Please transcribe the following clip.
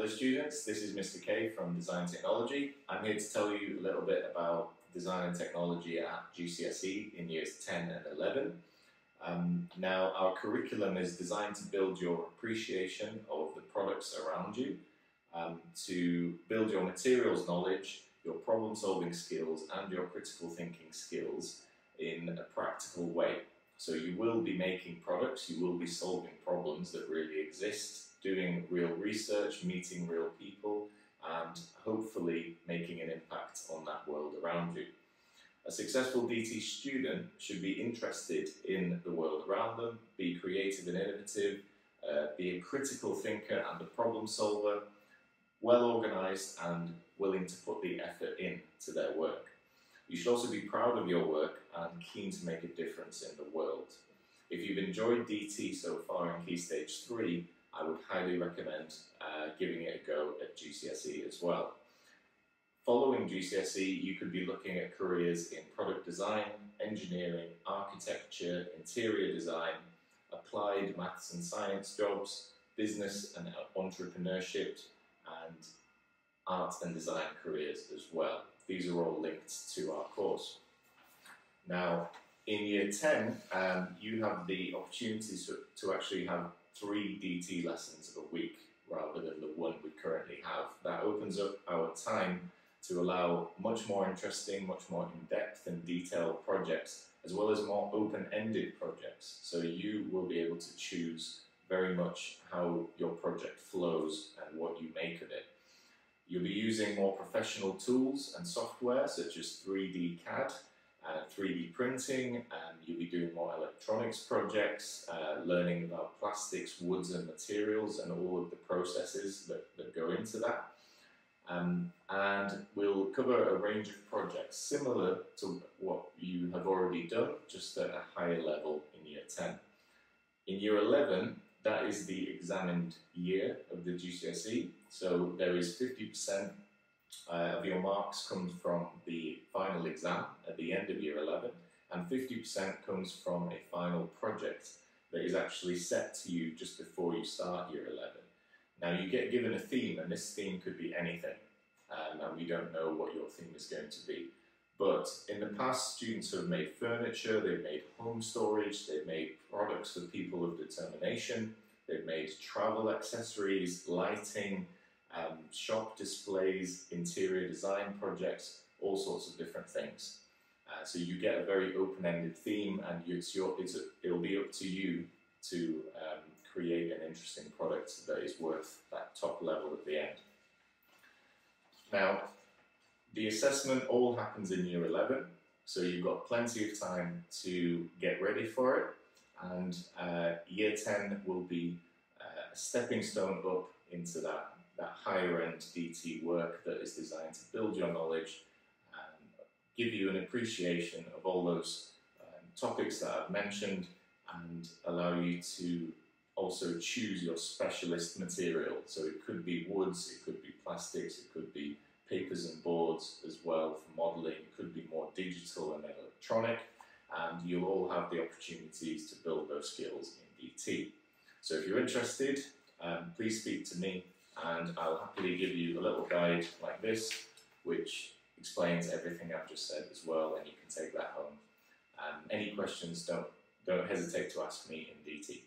Hello students, this is Mr K from Design Technology. I'm here to tell you a little bit about design and technology at GCSE in years 10 and 11. Um, now our curriculum is designed to build your appreciation of the products around you, um, to build your materials knowledge, your problem solving skills and your critical thinking skills in a practical way. So you will be making products, you will be solving problems that really exist doing real research, meeting real people, and hopefully making an impact on that world around you. A successful DT student should be interested in the world around them, be creative and innovative, uh, be a critical thinker and a problem solver, well organised and willing to put the effort in to their work. You should also be proud of your work and keen to make a difference in the world. If you've enjoyed DT so far in Key Stage 3, I would highly recommend uh, giving it a go at GCSE as well. Following GCSE, you could be looking at careers in product design, engineering, architecture, interior design, applied maths and science jobs, business and entrepreneurship, and art and design careers as well. These are all linked to our course. Now, in year 10, um, you have the opportunity to, to actually have three DT lessons a week rather than the one we currently have. That opens up our time to allow much more interesting, much more in-depth and detailed projects, as well as more open-ended projects. So you will be able to choose very much how your project flows and what you make of it. You'll be using more professional tools and software such as 3D CAD uh, 3D printing, and you'll be doing more electronics projects, uh, learning about plastics, woods and materials and all of the processes that, that go into that. Um, and we'll cover a range of projects similar to what you have already done, just at a higher level in year 10. In year 11, that is the examined year of the GCSE, so there is 50% uh, of your marks comes from the final exam at the end of year 11 and 50% comes from a final project that is actually set to you just before you start year 11. Now you get given a theme and this theme could be anything um, and we don't know what your theme is going to be. But in the past, students have made furniture, they've made home storage, they've made products for people of determination, they've made travel accessories, lighting, um, shop displays, interior design projects, all sorts of different things. Uh, so you get a very open-ended theme and it's your, it's a, it'll be up to you to um, create an interesting product that is worth that top level at the end. Now, the assessment all happens in year 11, so you've got plenty of time to get ready for it, and uh, year 10 will be uh, a stepping stone up into that that higher end DT work that is designed to build your knowledge and give you an appreciation of all those um, topics that I've mentioned and allow you to also choose your specialist material. So it could be woods, it could be plastics, it could be papers and boards as well for modelling, it could be more digital and electronic, and you'll all have the opportunities to build those skills in DT. So if you're interested, um, please speak to me and I'll happily give you a little guide like this which explains everything I've just said as well and you can take that home. Um, any questions, don't, don't hesitate to ask me in DT.